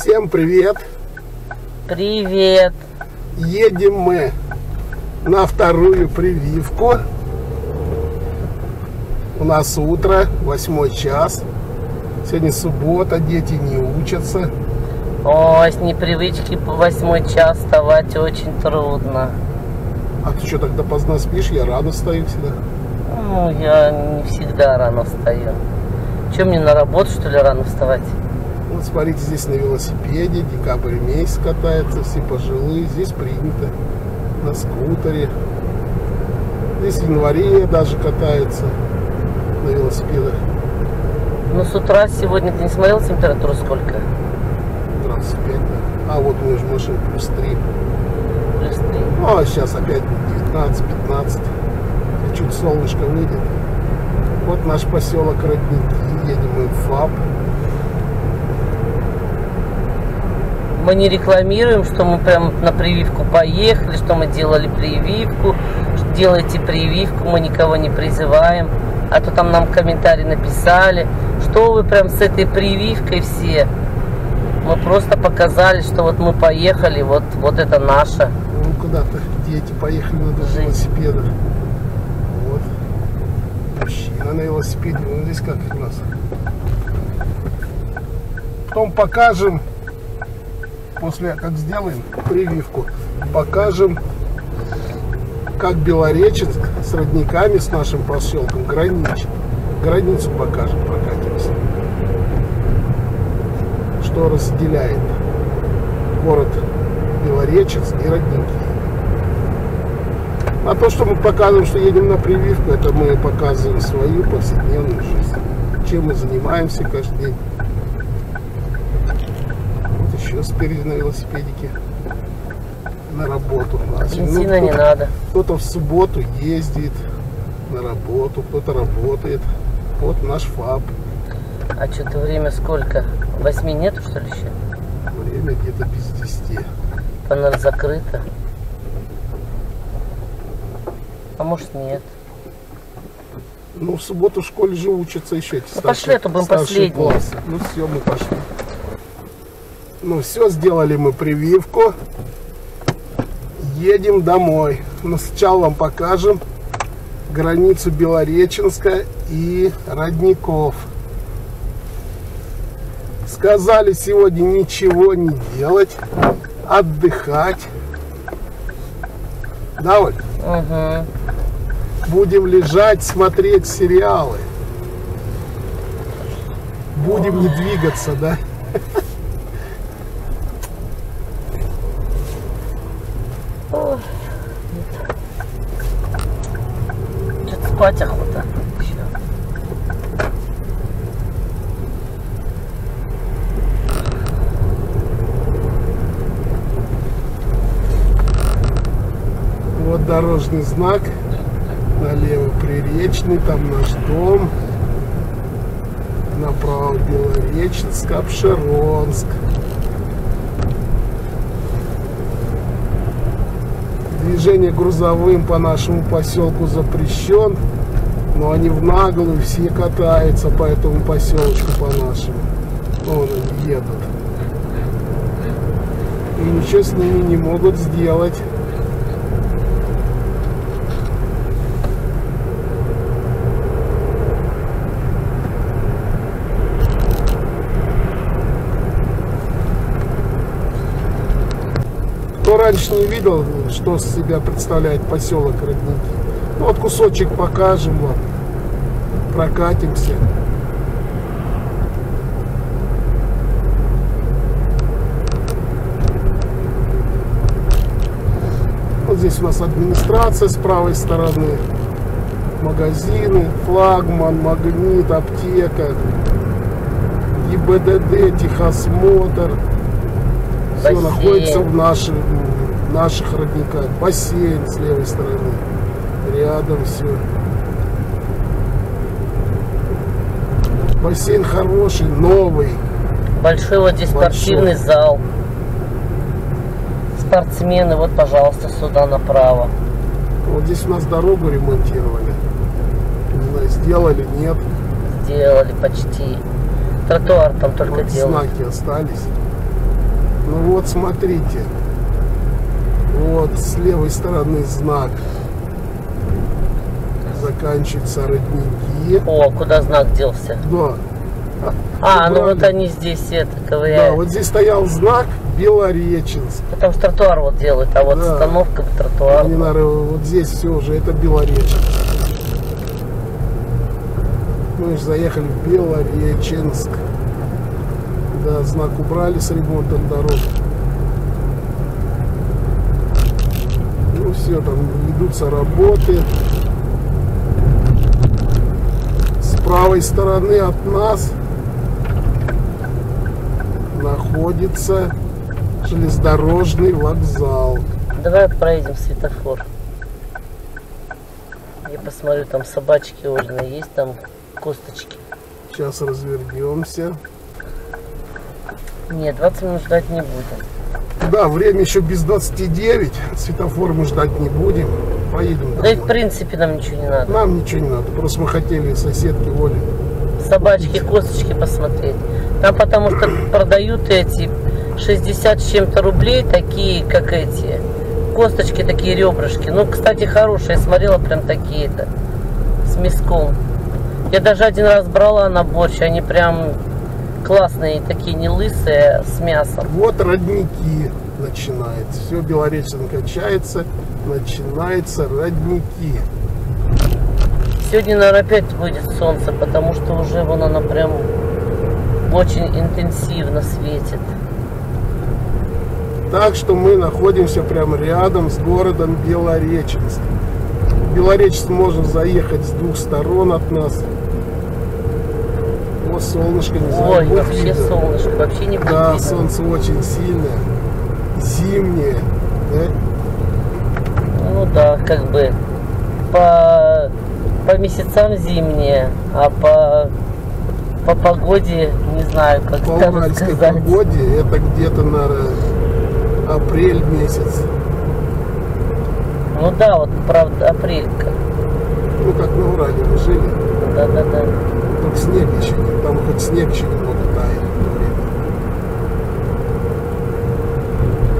Всем привет! Привет! Едем мы на вторую прививку. У нас утро, восьмой час. Сегодня суббота, дети не учатся. Ой, с непривычки по восьмой час вставать очень трудно. А ты что, тогда поздно спишь? Я рано встаю всегда. Ну, я не всегда рано встаю. Чем мне на работу, что ли, рано вставать? Вот смотрите, здесь на велосипеде, декабрь месяц катается, все пожилые, здесь принято, на скутере. Здесь в январе даже катаются на велосипедах. Ну, с утра сегодня ты не смотрел температуру сколько? 25, да. А вот мы же машин плюс 3. Плюс 3. Ну, а сейчас опять 19-15. Чуть солнышко выйдет. Вот наш поселок Родники. Едем мы в ФАП. Мы не рекламируем, что мы прям на прививку поехали, что мы делали прививку. Делайте прививку, мы никого не призываем. А то там нам комментарии написали, что вы прям с этой прививкой все. Мы просто показали, что вот мы поехали, вот, вот это наше. Ну, куда-то дети поехали на велосипедах. Вот. Мужчина на велосипеде. Ну, здесь как у нас. Потом покажем, после как сделаем прививку, покажем, как Белореченск с родниками, с нашим поселком граничит. Границу покажем, прокатимся. Что разделяет город Белореченск и родники. А то, что мы показываем, что едем на прививку, это мы показываем свою повседневную жизнь. Чем мы занимаемся каждый день. Еще спереди на велосипедике. На работу. Бензина ну, не надо. Кто-то в субботу ездит на работу, кто-то работает. Вот наш ФАП. А что-то время сколько? Восьми нету, что ли, еще? Время где-то без 10. Она закрыта. А может нет. Ну, в субботу в школе же учатся еще эти Ну, пошли, а то будем старшие последние. классы. Ну, все, мы пошли. Ну, все, сделали мы прививку. Едем домой. Но сначала вам покажем границу Белореченска и Родников. Сказали сегодня ничего не делать, отдыхать. Да, Оль? Угу. Будем лежать, смотреть сериалы. Будем не двигаться, да? Ещё. Вот дорожный знак. Налево Приречный, там наш дом. Направо Белореченск, Обширонск. Движение грузовым по нашему поселку запрещен. Но они в наглую все катаются по этому поселочку по нашему. Вон они едут. И ничего с ними не могут сделать. Кто раньше не видел, что себя представляет поселок Родники, ну, вот кусочек покажем вам, прокатимся. Вот здесь у нас администрация с правой стороны, магазины, флагман, магнит, аптека, ГИБДД, техосмотр. Все находится в наших, в наших родниках. Бассейн с левой стороны. Рядом все. Бассейн хороший, новый. Большой вот здесь Большой. спортивный зал. Спортсмены, вот, пожалуйста, сюда направо. Вот здесь у нас дорогу ремонтировали. Не знаю, сделали, нет. Сделали почти. Тротуар там только Вот делают. знаки остались. Ну вот, смотрите. Вот, с левой стороны знак. Заканчиваются родники. О, куда знак делся? Да. А, ну Убрали. вот они здесь это Да, ковыряют. вот здесь стоял знак Белореченск. Потому что тротуар вот делают, а вот Да. остановка по тротуару. Не надо, вот здесь все уже, это Белореченск. Мы же заехали в Белореченск. Да, знак убрали с ремонтом дорог. Ну все, там ведутся работы. С правой стороны от нас находится железнодорожный вокзал. Давай проедем светофор. Я посмотрю, там собачки ужины есть, там косточки. Сейчас развернемся. Нет, 20 минут ждать не будем. Да, время еще без 29. Светофор мы ждать не будем. Поедем Да и в принципе нам ничего не надо. Нам ничего не надо. Просто мы хотели соседки Оли. Собачки, косточки посмотреть. Там потому что продают эти 60 с чем-то рублей, такие, как эти. Косточки такие, ребрышки. Ну, кстати, хорошие. Смотрела прям такие-то. С мяском. Я даже один раз брала на борщ. Они прям классные, такие не лысые, с мясом. Вот родники начинается. Все, Белореченко качается. Начинается родники. Сегодня, наверное, опять будет солнце, потому что уже вон оно прям очень интенсивно светит. Так что мы находимся прямо рядом с городом Белореченск. Белореченск можно заехать с двух сторон от нас. Солнышко не знаю, Ой, вообще солнышко, вообще не будет Да, видно. солнце очень сильное, зимнее. да? Ну да, как бы по, по месяцам зимнее, а по, по погоде не знаю, как По уральской сказать. погоде это где-то на апрель месяц. Ну да, вот правда апрелька. Ну, как на Урале мы жили. Да, да, да. Только снег еще не, там хоть снег еще немного тает в то время.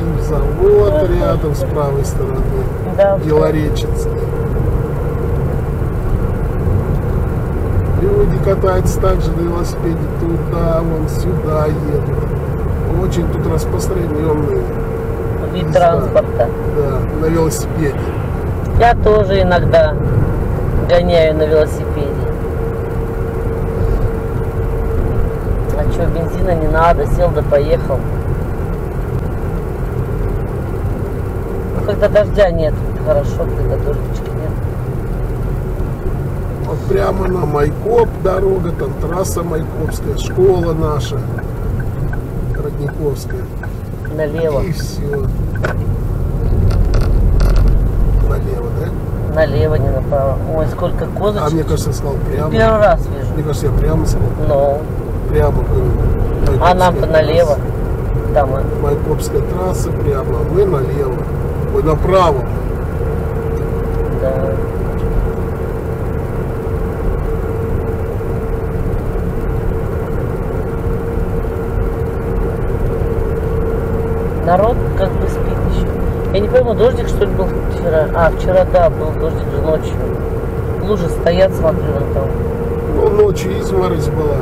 И завод рядом с правой стороны. Да, Белореченский. Люди катаются также на велосипеде туда, вон сюда едут. Очень тут распространенный, вид не транспорта. да, на велосипеде. Я тоже иногда гоняю на велосипеде. А что, бензина не надо, сел да поехал. Ну, когда дождя нет, хорошо, когда дождичка нет. Вот прямо на Майкоп дорога, там трасса Майкопская, школа наша, Родниковская. Налево, И все. Налево, да? налево, не направо. Ой, сколько А мне козочек. кажется, я сказал прямо. Первый раз вижу. Мне кажется, я прямо сказал. Ну, Прямо говорю. а нам-то налево. Там, Майкопская трасса прямо, а мы налево. Ой, направо. да. Народ как бы спит еще. Я не пойму, дождик что ли был вчера? А, вчера, да, был дождик ночью. Лужи стоят, смотрю, вон там. Ну, ночью изморозь была.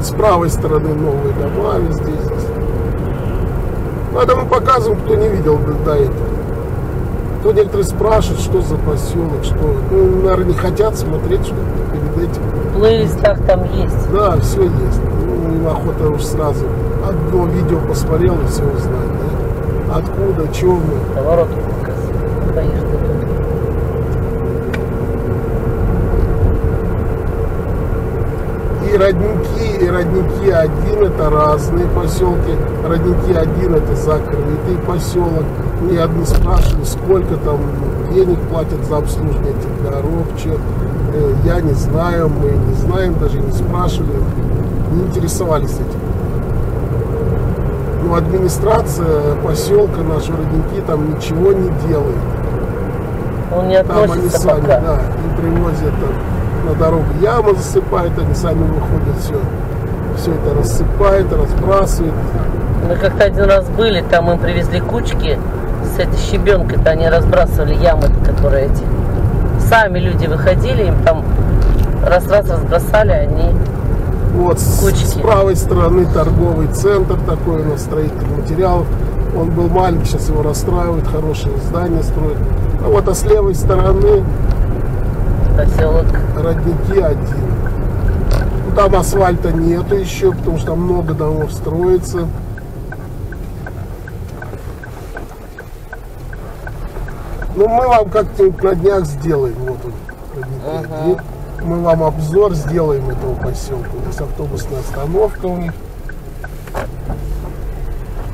Вот с правой стороны новые дома везде здесь. Это мы показываем, кто не видел до этого. То некоторые спрашивают, что за поселок, что. Ну, наверное, не хотят смотреть, что перед этим. В плейлистах там есть. Да, все есть. Ну, охота уж сразу одно видео посмотрел и все узнать, да? Откуда, чем мы. Да ворот красивые. Поешь ты тут. И родники, и родники один это разные поселки. Родники один это закрытый поселок. Мне одни спрашивали, сколько там денег платят за обслуживание этих дорог. Че. Э, Я не знаю, мы не знаем, даже не спрашивали, не интересовались этим. Ну, администрация поселка нашего родники там ничего не делает. Он не Там они относится сами, пока. да, и привозят там на дорогу яма засыпает, они сами выходят, все, все это рассыпает, разбрасывает. Мы как-то один раз были, там им привезли кучки с этой щебенкой-то они разбрасывали ямы, которые эти. Сами люди выходили, им там раз-раз разбросали, они Вот с, Кучки. с правой стороны торговый центр такой у нас строительных материалов. Он был маленький, сейчас его расстраивают, хорошее здание строят. А вот а с левой стороны поселок. родники один. Ну, там асфальта нету еще, потому что там много домов строится. Ну, мы вам как-нибудь на днях сделаем. Вот он, родники Ага. один. Мы вам обзор сделаем этого поселка. Здесь автобусная остановка у них.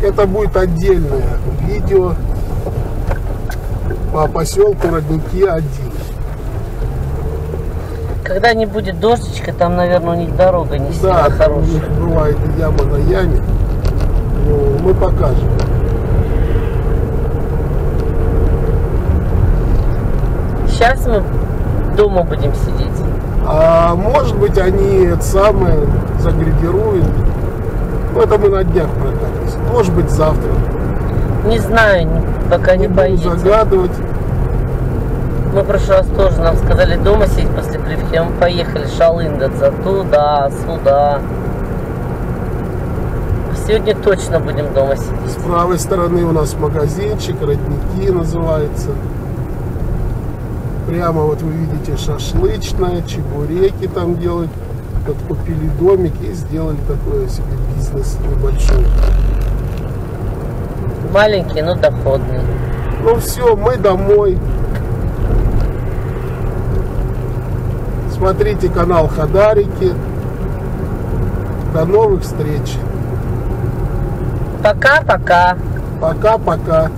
Это будет отдельное видео по поселку Родники 1. Когда не будет дождичка, там, наверное, у них дорога не сильно Да, у хорошая. них бывает яма на яме. Ну, мы покажем. Сейчас мы дома будем сидеть. А может быть они это самое загрегируют. Ну, это мы на днях прокатимся. Может быть завтра. Не знаю, пока не, Не поедем. загадывать. Мы в прошлый раз тоже нам сказали дома сидеть после мы поехали шалындаться туда, сюда. Сегодня точно будем дома С сидеть. правой стороны у нас магазинчик, родники называется. Прямо вот вы видите шашлычная, чебуреки там делают. Вот купили домик и сделали такой себе бизнес небольшой. Маленький, но доходный. Ну все, мы домой. Смотрите канал Хадарики. До новых встреч. Пока-пока. Пока-пока.